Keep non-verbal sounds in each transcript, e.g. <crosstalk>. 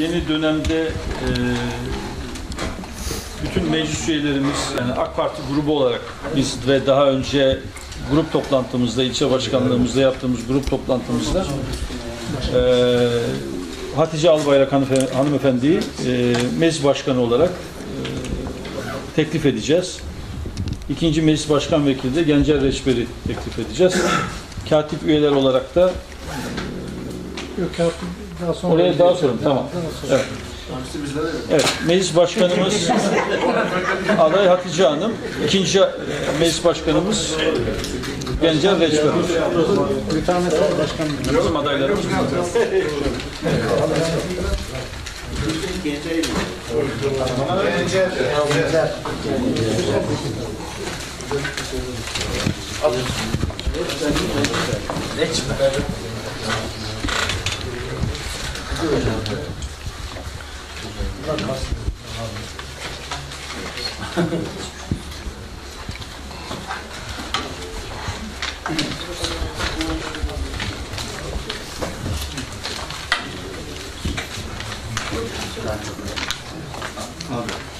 yeni dönemde e, bütün meclis üyelerimiz yani AK Parti grubu olarak biz ve daha önce grup toplantımızda, ilçe başkanlığımızda yaptığımız grup toplantımızda e, Hatice Albayrak hanıfe- hanımefendiyi e, meclis başkanı olarak e, teklif edeceğiz. İkinci meclis başkan vekili de Gencer Reçber'i teklif edeceğiz. Katip üyeler olarak da Yok ya, daha sonra. Oraya daha sonra tamam. Evet. Evet, meclis başkanımız aday Hatice Hanım, ikinci e, meclis başkanımız Gencer Reçber. Bir tanesi başkanım. Bizim adaylarımız. 아, 아, 아.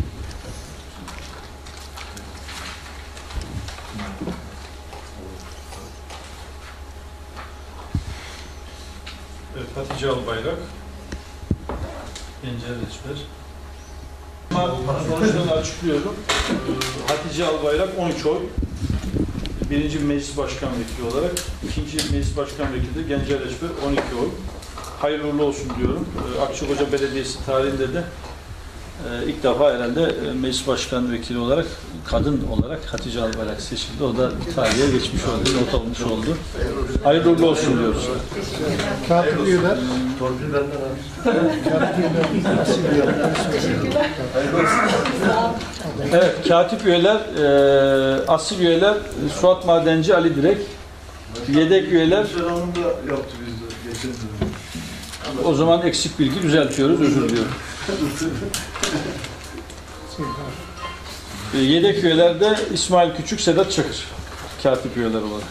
Evet, Hatice Albayrak. Gencer Reçber. Sonuçlarını açıklıyorum. Ee, Hatice Albayrak 13 oy. Birinci meclis başkan vekili olarak. ikinci meclis başkan vekili de Gencer Reçber 12 oy. Hayırlı olsun diyorum. Ee, Akçakoca Belediyesi tarihinde de e, ilk defa herhalde e, meclis başkan vekili olarak kadın olarak Hatice Albayrak seçildi. O da tarihe geçmiş oldu, not almış oldu. Hayırlı uğurlu olsun diyoruz. Katip üyeler. Evet, katip üyeler, e, asil üyeler Suat Madenci, Ali Direk. Yedek üyeler, o zaman eksik bilgi düzeltiyoruz, özür diliyorum. E, Yedek üyelerde İsmail Küçük, Sedat Çakır. Katip üyeler olarak.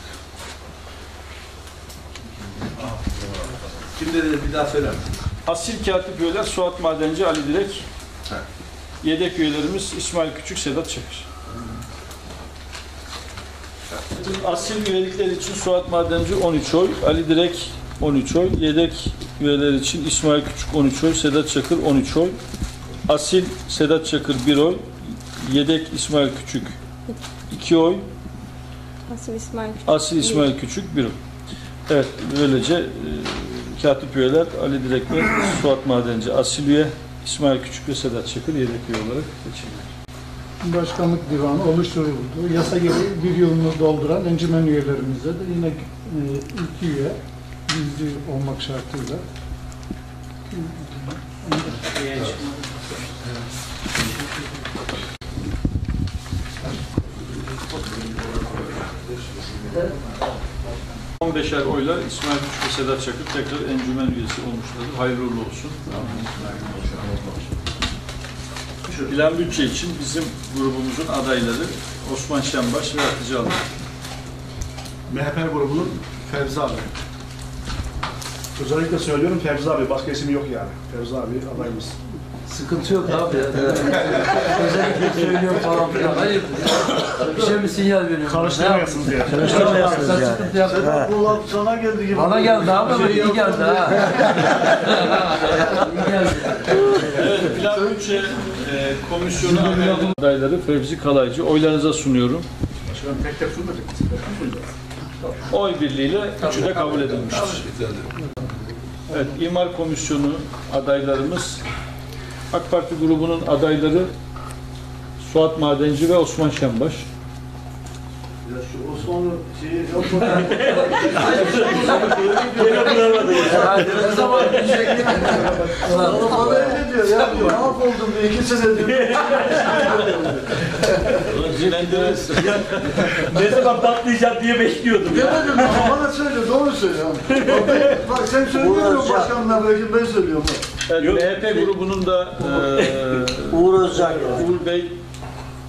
Kim dedi bir daha söyle. Asil katip üyeler Suat Madenci, Ali Direk. Yedek üyelerimiz İsmail Küçük, Sedat Çakır. Asil üyelikler için Suat Madenci 13 oy, Ali Direk 13 oy, yedek üyeler için İsmail Küçük 13 oy, Sedat Çakır 13 oy. Asil Sedat Çakır bir oy. Yedek İsmail Küçük iki oy. Asil İsmail Küçük, Asil İsmail bir. Küçük bir oy. Evet böylece e, Katip üyeler Ali Direkmen, Suat Madenci, Asil üye, İsmail Küçük ve Sedat Çakır yedek üye olarak seçildiler. Başkanlık Divanı oluşturuldu. Yasa gereği bir yılını dolduran encümen üyelerimize de yine e, iki üye gizli olmak şartıyla. Evet. 15'er oyla İsmail Küçük ve Sedat Çakır tekrar encümen üyesi olmuşlardır. Hayırlı uğurlu olsun. Tamam. Plan bütçe için bizim grubumuzun adayları Osman Şenbaş ve Hatice Alın. MHP grubunun Fevzi abi. Özellikle söylüyorum Fevzi abi. Başka isim yok yani. Fevzi abi adayımız. Sıkıntı yok abi ya. Özellikle söylüyorum falan filan. Hayır. Bir şey mi sinyal veriyorum? Karıştırmayasınız diye. Karıştırmayasınız yani. Sıkıntı yapma. Ulan sana geldi gibi. Bana geldi abi ama iyi geldi ha. iyi geldi. Evet, Plan Bütçe e, Komisyonu adayları Fevzi Kalaycı oylarınıza sunuyorum. Başkanım tek tek sunmayacak. Oy birliğiyle üçü de kabul edilmiştir. Evet, İmar Komisyonu adaylarımız AK Parti grubunun adayları Suat Madenci ve Osman Şenbaş. Ya şu Osmanlı şeyi yok mu? Herhalde ne zaman? Ulan, Bana öyle diyor ya diyor. Mahvoldum diyor. İki sene diyor. Ne zaman patlayacak diye bekliyordum. Demedim ama bana söyle. Doğru söyle. <laughs> Bak, ben- Bak sen söylemiyorsun başkanlar belki ben söylüyorum. Evet, Yok. MHP grubunun da eee Uğur Özcan. Uğur Bey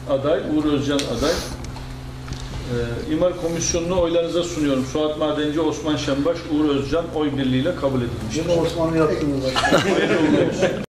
aday, Uğur Özcan aday. Eee İmar Komisyonu'nu oylarınıza sunuyorum. Suat Madenci, Osman Şenbaş, Uğur Özcan oy birliğiyle kabul edilmiştir. Yine Osmanlı yaptınız. Hayırlı uğurlu olsun.